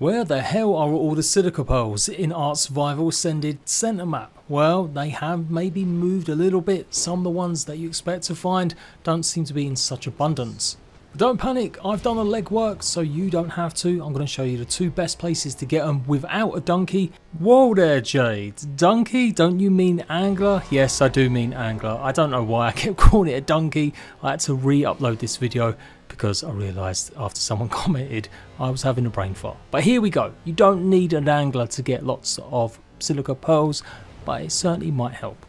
Where the hell are all the silica pearls in Ark Survival Ascended Center map? Well, they have maybe moved a little bit. Some of the ones that you expect to find don't seem to be in such abundance. But don't panic, I've done the legwork so you don't have to. I'm going to show you the two best places to get them without a donkey. Whoa there Jade, donkey? Don't you mean angler? Yes, I do mean angler. I don't know why I kept calling it a donkey. I had to re-upload this video because I realised after someone commented I was having a brain fart. But here we go. You don't need an angler to get lots of silica pearls, but it certainly might help.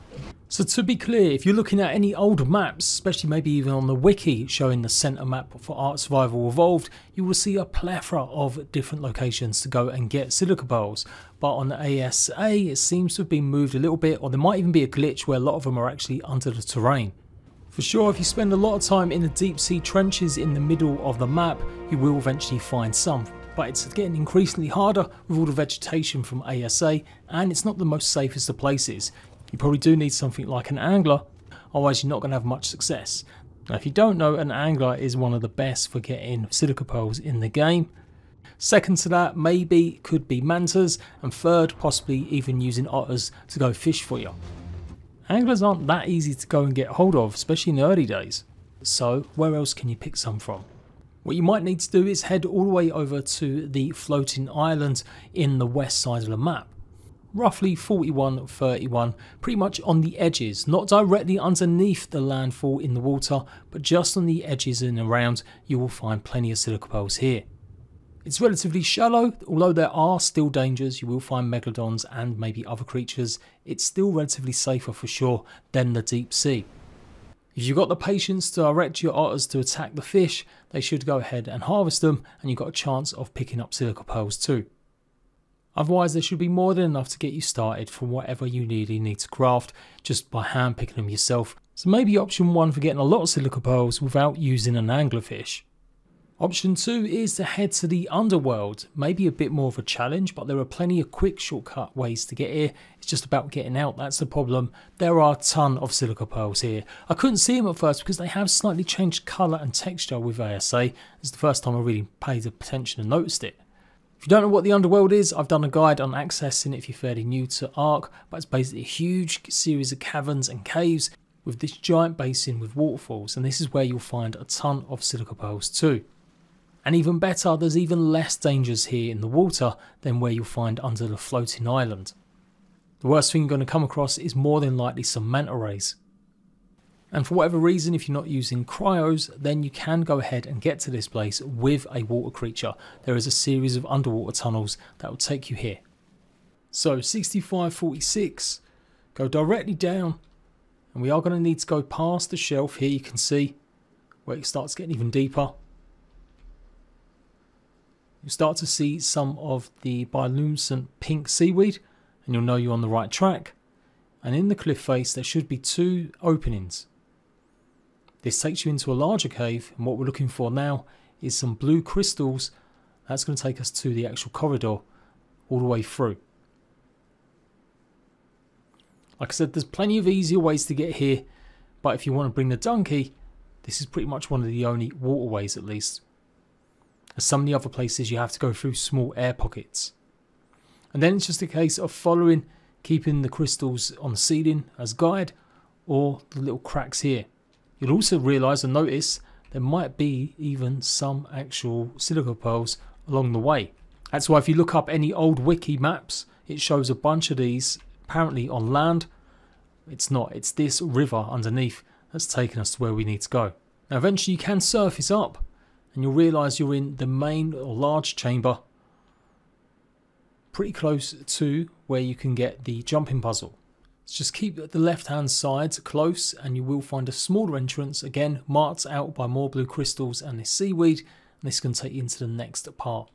So to be clear, if you're looking at any old maps, especially maybe even on the wiki showing the center map for Ark Survival Evolved, you will see a plethora of different locations to go and get silica pearls. But on the ASA, it seems to have been moved a little bit, or there might even be a glitch where a lot of them are actually under the terrain. For sure, if you spend a lot of time in the deep sea trenches in the middle of the map, you will eventually find some. But it's getting increasingly harder with all the vegetation from ASA, and it's not the most safest of places. You probably do need something like an angler, otherwise you're not going to have much success. Now if you don't know, an angler is one of the best for getting silica pearls in the game. Second to that, maybe could be mantas, and third, possibly even using otters to go fish for you. Anglers aren't that easy to go and get hold of, especially in the early days. So where else can you pick some from? What you might need to do is head all the way over to the floating island in the west side of the map. Roughly 41 31, pretty much on the edges, not directly underneath the landfall in the water, but just on the edges and around, you will find plenty of silica pearls here. It's relatively shallow, although there are still dangers, you will find megalodons and maybe other creatures, it's still relatively safer for sure than the deep sea. If you've got the patience to direct your otters to attack the fish, they should go ahead and harvest them and you've got a chance of picking up silica pearls too. Otherwise there should be more than enough to get you started for whatever you really need to craft just by hand picking them yourself. So maybe option 1 for getting a lot of silica pearls without using an anglerfish. Option 2 is to head to the underworld, maybe a bit more of a challenge, but there are plenty of quick shortcut ways to get here. It's just about getting out, that's the problem. There are a ton of silica pearls here. I couldn't see them at first because they have slightly changed colour and texture with ASA. It's the first time I really paid attention and noticed it. If you don't know what the underworld is, I've done a guide on accessing it if you're fairly new to Ark, but it's basically a huge series of caverns and caves with this giant basin with waterfalls, and this is where you'll find a ton of silica pearls too. And even better, there's even less dangers here in the water than where you'll find under the floating island. The worst thing you're going to come across is more than likely some manta rays. And for whatever reason, if you're not using cryos, then you can go ahead and get to this place with a water creature. There is a series of underwater tunnels that will take you here. So 6546, go directly down, and we are going to need to go past the shelf here, you can see where it starts getting even deeper you start to see some of the bioluminescent pink seaweed and you'll know you're on the right track. And in the cliff face there should be two openings. This takes you into a larger cave and what we're looking for now is some blue crystals. That's going to take us to the actual corridor all the way through. Like I said, there's plenty of easier ways to get here, but if you want to bring the donkey, this is pretty much one of the only waterways at least as some of the other places you have to go through small air pockets. And then it's just a case of following, keeping the crystals on the ceiling as guide, or the little cracks here. You'll also realise and notice there might be even some actual silica pearls along the way. That's why if you look up any old wiki maps, it shows a bunch of these apparently on land. It's not, it's this river underneath that's taken us to where we need to go. Now eventually you can surface up and you'll realise you're in the main or large chamber pretty close to where you can get the jumping puzzle. Just keep the left hand sides close and you will find a smaller entrance again marked out by more blue crystals and this seaweed and this can take you into the next part.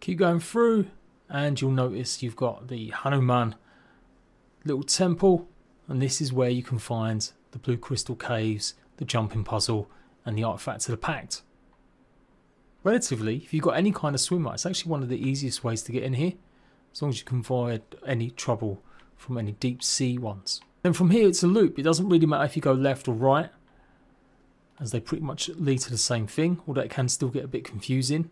Keep going through and you'll notice you've got the Hanuman little temple and this is where you can find the blue crystal caves, the jumping puzzle and the artifact of the pack relatively, if you've got any kind of swimmer, it's actually one of the easiest ways to get in here, as long as you can avoid any trouble from any deep sea ones. Then from here it's a loop, it doesn't really matter if you go left or right, as they pretty much lead to the same thing, although it can still get a bit confusing.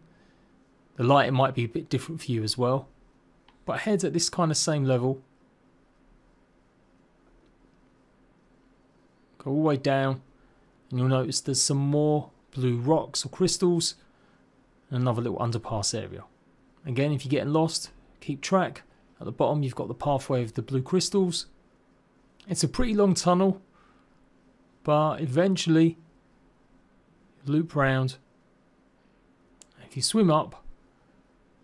The lighting might be a bit different for you as well. But heads at this kind of same level. Go all the way down and you'll notice there's some more blue rocks or crystals and another little underpass area. Again, if you're getting lost, keep track. At the bottom, you've got the pathway of the blue crystals. It's a pretty long tunnel, but eventually, loop round. If you swim up,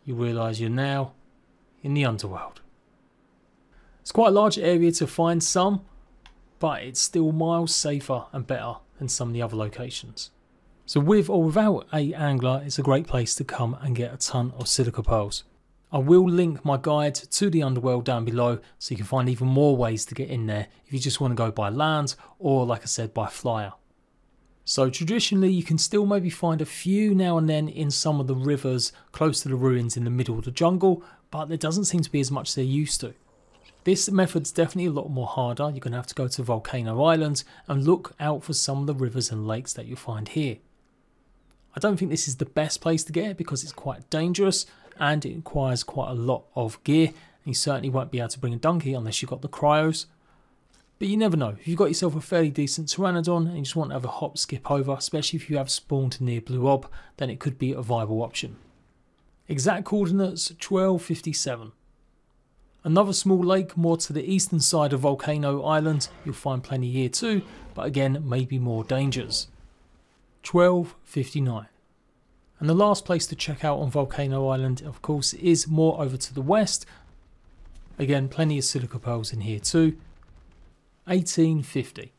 you realise you're now in the underworld. It's quite a large area to find some, but it's still miles safer and better than some of the other locations. So with or without a angler, it's a great place to come and get a ton of silica pearls. I will link my guide to the underworld down below so you can find even more ways to get in there if you just want to go by land or like I said by flyer. So traditionally you can still maybe find a few now and then in some of the rivers close to the ruins in the middle of the jungle but there doesn't seem to be as much as there used to. This method's definitely a lot more harder, you're going to have to go to Volcano Island and look out for some of the rivers and lakes that you'll find here. I don't think this is the best place to get it because it's quite dangerous and it requires quite a lot of gear. And you certainly won't be able to bring a donkey unless you've got the cryos. But you never know. If you've got yourself a fairly decent Pteranodon and you just want to have a hop skip over, especially if you have spawned near Blue Ob, then it could be a viable option. Exact coordinates 1257. Another small lake more to the eastern side of Volcano Island, you'll find plenty here too, but again maybe more dangers. 1259. And the last place to check out on Volcano Island, of course, is more over to the west. Again, plenty of silica pearls in here too. 1850.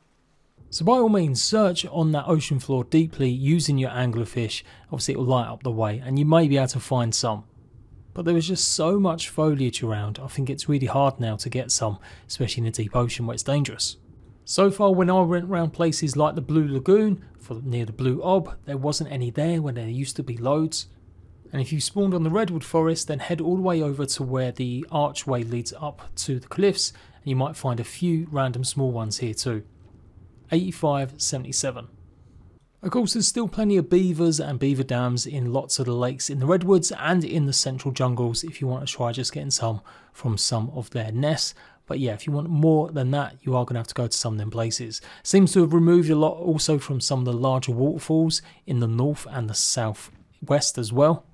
So by all means, search on that ocean floor deeply using your anglerfish. Obviously, it will light up the way, and you may be able to find some. But there is just so much foliage around, I think it's really hard now to get some, especially in the deep ocean where it's dangerous. So far when I went around places like the Blue Lagoon, for near the Blue Ob, there wasn't any there when there used to be loads. And if you spawned on the Redwood Forest, then head all the way over to where the archway leads up to the cliffs, and you might find a few random small ones here too. 8577. Of course, there's still plenty of beavers and beaver dams in lots of the lakes in the redwoods and in the central jungles if you want to try just getting some from some of their nests. But yeah, if you want more than that, you are going to have to go to some of them places. Seems to have removed a lot also from some of the larger waterfalls in the north and the southwest as well.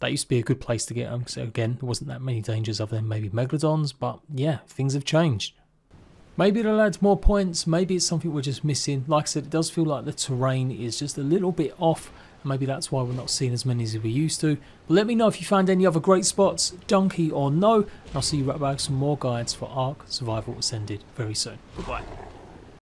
That used to be a good place to get them. So again, there wasn't that many dangers other than maybe megalodons. But yeah, things have changed. Maybe it'll add more points, maybe it's something we're just missing. Like I said, it does feel like the terrain is just a little bit off Maybe that's why we're not seeing as many as we used to. But let me know if you found any other great spots, donkey or no. And I'll see you right back with some more guides for Ark Survival Ascended very soon. Goodbye.